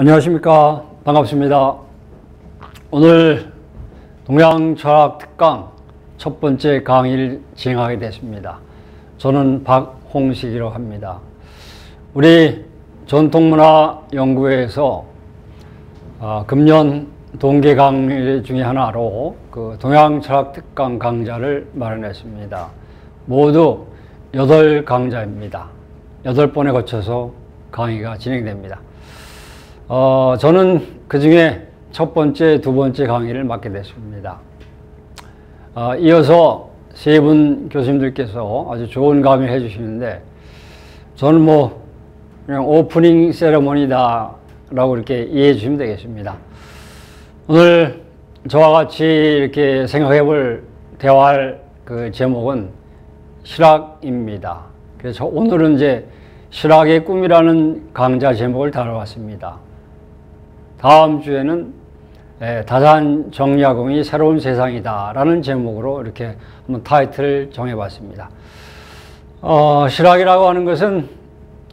안녕하십니까. 반갑습니다. 오늘 동양철학 특강 첫 번째 강의를 진행하게 됐습니다. 저는 박홍식이라고 합니다. 우리 전통문화연구회에서 어, 금년 동계 강의 중에 하나로 그 동양철학 특강 강좌를 마련했습니다. 모두 8강좌입니다. 8번에 거쳐서 강의가 진행됩니다. 어, 저는 그 중에 첫 번째, 두 번째 강의를 맡게 됐습니다. 어, 이어서 세 분 교수님들께서 아주 좋은 강의를 해주시는데, 저는 뭐, 그냥 오프닝 세레모니다 라고 이렇게 이해해 주시면 되겠습니다. 오늘 저와 같이 이렇게 생각해 볼, 대화할 그 제목은 실학입니다. 그래서 오늘은 이제 실학의 꿈이라는 강좌 제목을 다뤄봤습니다. 다음 주에는 예, 다산 정약용이 새로운 세상이다 라는 제목으로 이렇게 한번 타이틀을 정해봤습니다. 어, 실학이라고 하는 것은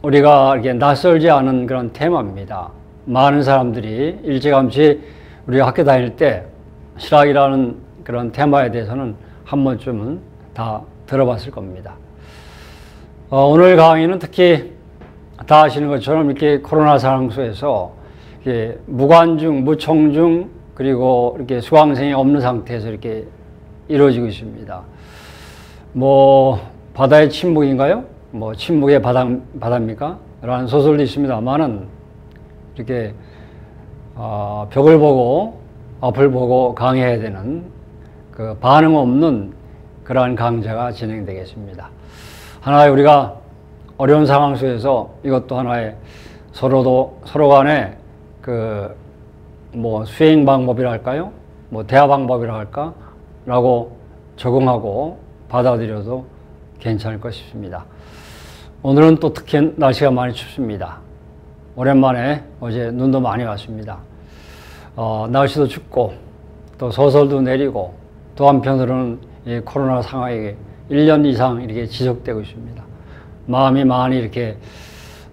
우리가 이렇게 낯설지 않은 그런 테마입니다. 많은 사람들이 일찌감치 우리가 학교 다닐 때 실학이라는 그런 테마에 대해서는 한 번쯤은 다 들어봤을 겁니다. 어, 오늘 강의는 특히 다 아시는 것처럼 이렇게 코로나 상황 속에서 이렇게 무관중, 무청중, 그리고 이렇게 수강생이 없는 상태에서 이렇게 이루어지고 있습니다. 뭐, 바다의 침묵인가요? 뭐, 침묵의 바다, 바다입니까? 라는 소설도 있습니다만은, 이렇게, 어, 벽을 보고, 앞을 보고 강의해야 되는 그 반응 없는 그러한 강좌가 진행되겠습니다. 하나의 우리가 어려운 상황 속에서 이것도 하나의 서로도, 서로 간에 그 뭐 수행 방법이랄까요? 뭐 대화 방법이라 할까? 라고 적응하고 받아들여도 괜찮을 것 싶습니다. 오늘은 또 특히 날씨가 많이 춥습니다. 오랜만에 어제 눈도 많이 왔습니다. 어, 날씨도 춥고 또 소설도 내리고 또 한편으로는 이 코로나 상황이 1년 이상 이렇게 지속되고 있습니다. 마음이 많이 이렇게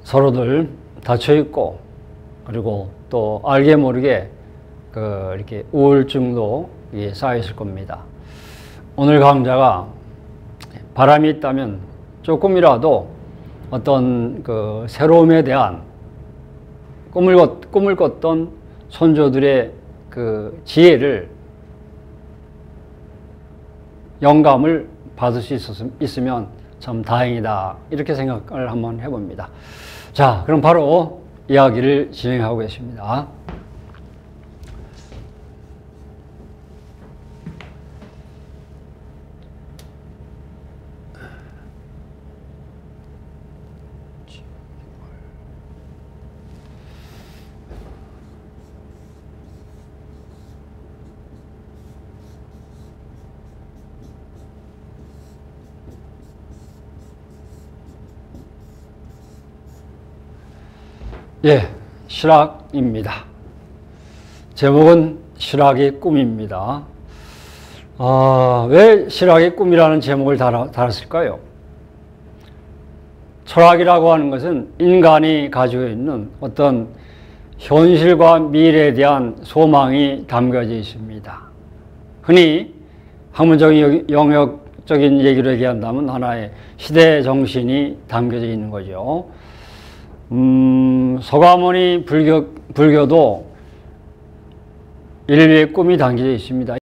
서로들 닫혀 있고 그리고 또 알게 모르게 그 이렇게 우울증도 쌓여 있을 겁니다. 오늘 강좌가 바람이 있다면 조금이라도 어떤 그 새로움에 대한 꿈을 꿨, 꿈을 꿨던 선조들의 그 지혜를 영감을 받을 수 있으면 참 다행이다. 이렇게 생각을 한번 해봅니다. 자, 그럼 바로 이야기를 진행하고 계십니다. 예, 실학입니다. 제목은 실학의 꿈입니다. 아, 왜 실학의 꿈이라는 제목을 달아, 달았을까요? 철학이라고 하는 것은 인간이 가지고 있는 어떤 현실과 미래에 대한 소망이 담겨져 있습니다. 흔히 학문적인 영역적인 얘기로 얘기한다면 하나의 시대 정신이 담겨져 있는 거죠. 음, 서가모니 불교, 불교도 인류의 꿈이 담겨져 있습니다.